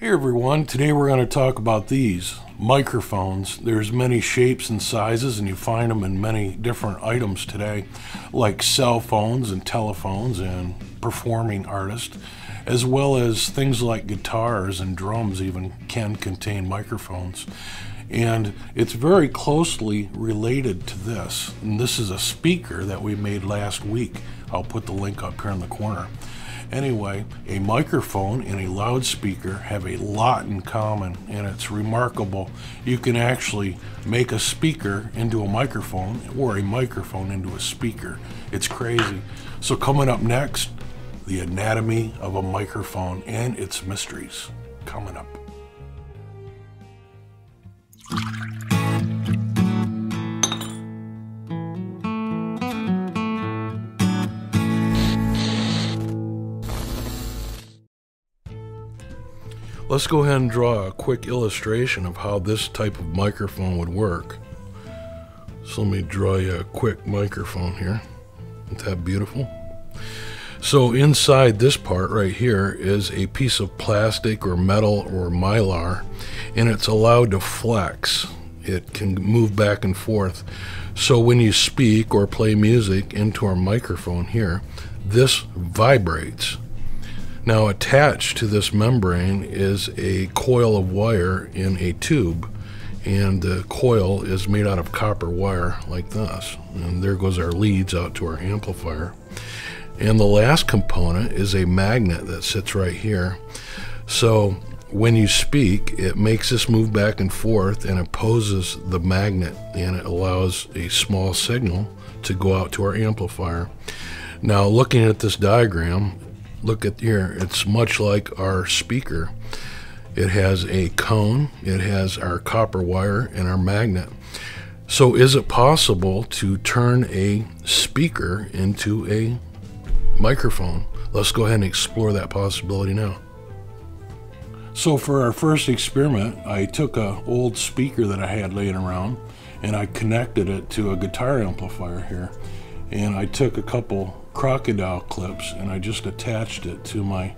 Hey everyone, today we're going to talk about these microphones. There's many shapes and sizes and you find them in many different items today like cell phones and telephones and performing artists as well as things like guitars and drums even can contain microphones. And it's very closely related to this. And this is a speaker that we made last week. I'll put the link up here in the corner. Anyway, a microphone and a loudspeaker have a lot in common, and it's remarkable. You can actually make a speaker into a microphone or a microphone into a speaker. It's crazy. So, coming up next, the anatomy of a microphone and its mysteries. Coming up. Let's go ahead and draw a quick illustration of how this type of microphone would work. So let me draw you a quick microphone here. Isn't that beautiful? So inside this part right here is a piece of plastic or metal or mylar and it's allowed to flex. It can move back and forth. So when you speak or play music into our microphone here, this vibrates now attached to this membrane is a coil of wire in a tube and the coil is made out of copper wire like this. And there goes our leads out to our amplifier. And the last component is a magnet that sits right here. So when you speak, it makes this move back and forth and opposes the magnet and it allows a small signal to go out to our amplifier. Now looking at this diagram, look at here, it's much like our speaker. It has a cone, it has our copper wire and our magnet. So is it possible to turn a speaker into a microphone? Let's go ahead and explore that possibility now. So for our first experiment, I took a old speaker that I had laying around and I connected it to a guitar amplifier here. And I took a couple crocodile clips and I just attached it to my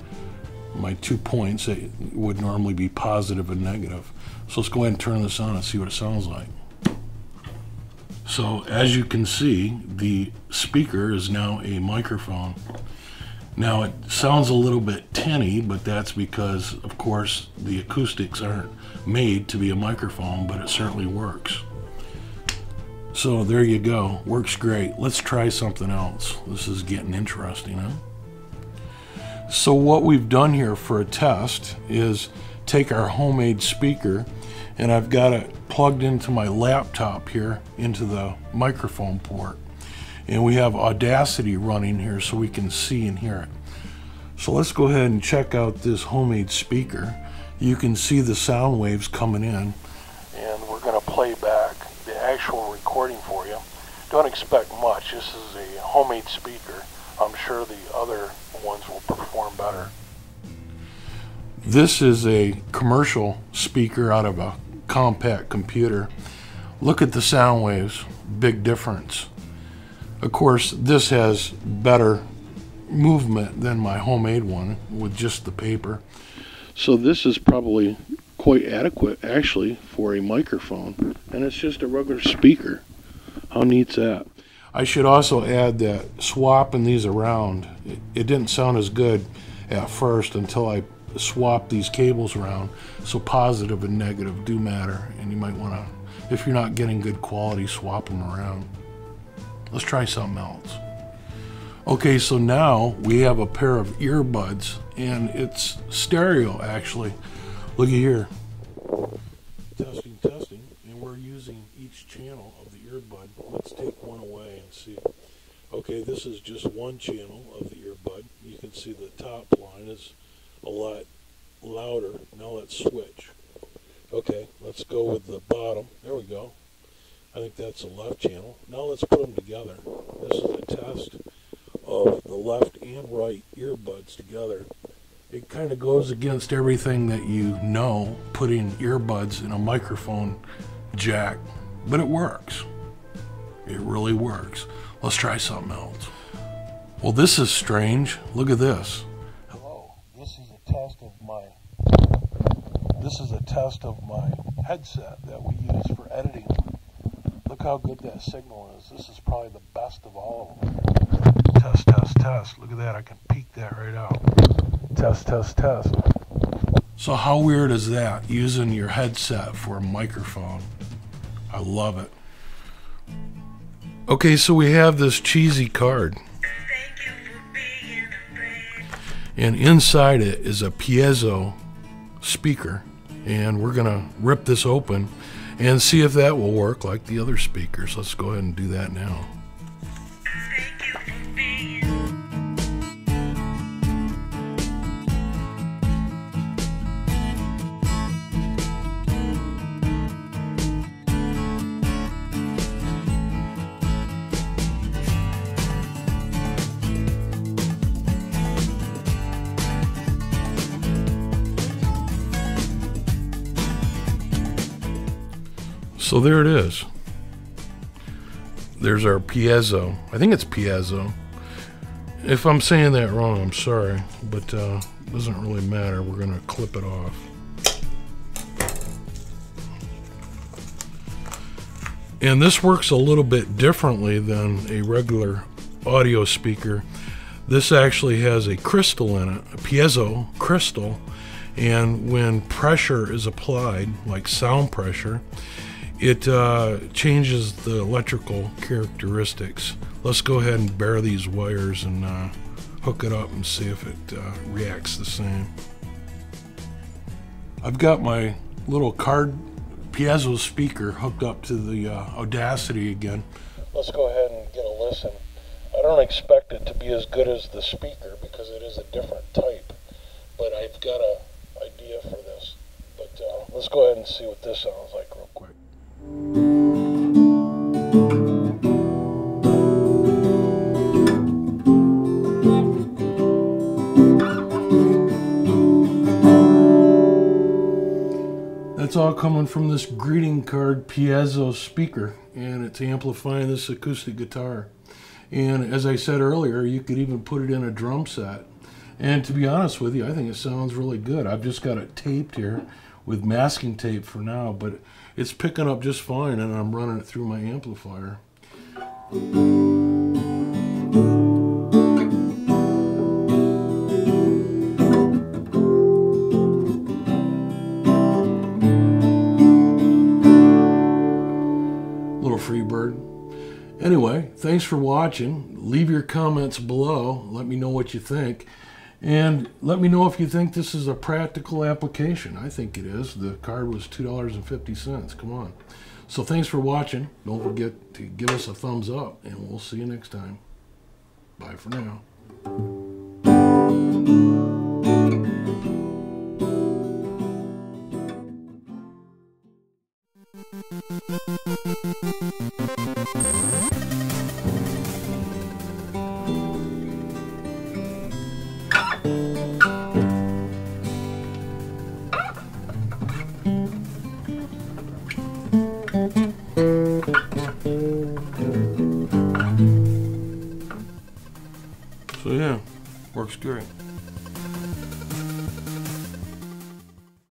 my two points that would normally be positive and negative. So let's go ahead and turn this on and see what it sounds like. So as you can see, the speaker is now a microphone. Now it sounds a little bit tinny, but that's because, of course, the acoustics aren't made to be a microphone, but it certainly works. So there you go. Works great. Let's try something else. This is getting interesting, huh? So what we've done here for a test is take our homemade speaker and I've got it plugged into my laptop here into the microphone port. And we have Audacity running here so we can see and hear it. So let's go ahead and check out this homemade speaker. You can see the sound waves coming in and we're going to play back actual recording for you. Don't expect much. This is a homemade speaker. I'm sure the other ones will perform better. This is a commercial speaker out of a compact computer. Look at the sound waves. Big difference. Of course, this has better movement than my homemade one with just the paper. So this is probably quite adequate actually for a microphone and it's just a regular speaker. How neat's that? I should also add that swapping these around, it, it didn't sound as good at first until I swapped these cables around. So positive and negative do matter and you might want to, if you're not getting good quality, swap them around. Let's try something else. Okay, so now we have a pair of earbuds and it's stereo actually. Look at here. Testing, testing, and we're using each channel of the earbud. Let's take one away and see. Okay, this is just one channel of the earbud. You can see the top line is a lot louder. Now let's switch. Okay, let's go with the bottom. There we go. I think that's the left channel. Now let's put them together. This is a test of the left and right earbuds together it kind of goes against everything that you know, putting earbuds in a microphone jack, but it works. It really works. Let's try something else. Well, this is strange. Look at this. Hello, this is a test of my This is a test of my headset that we use for editing. Look how good that signal is. This is probably the best of all of them. Test, test, test. Look at that. I can peak that right out. Test, test, test. So how weird is that, using your headset for a microphone? I love it. Okay, so we have this cheesy card. And inside it is a piezo speaker and we're gonna rip this open and see if that will work like the other speakers. Let's go ahead and do that now. So there it is. There's our piezo. I think it's piezo. If I'm saying that wrong, I'm sorry, but uh, it doesn't really matter. We're going to clip it off. And this works a little bit differently than a regular audio speaker. This actually has a crystal in it, a piezo crystal, and when pressure is applied, like sound pressure, it uh, changes the electrical characteristics. Let's go ahead and bare these wires and uh, hook it up and see if it uh, reacts the same. I've got my little card piezo speaker hooked up to the uh, Audacity again. Let's go ahead and get a listen. I don't expect it to be as good as the speaker because it is a different type, but I've got an idea for this. But uh, let's go ahead and see what this sounds like real quick. That's all coming from this greeting card piezo speaker and it's amplifying this acoustic guitar. And as I said earlier, you could even put it in a drum set. And to be honest with you, I think it sounds really good. I've just got it taped here with masking tape for now, but it's picking up just fine and I'm running it through my amplifier. Little free bird. Anyway, thanks for watching. Leave your comments below. Let me know what you think. And let me know if you think this is a practical application. I think it is. The card was $2.50. Come on. So thanks for watching. Don't forget to give us a thumbs up, and we'll see you next time. Bye for now.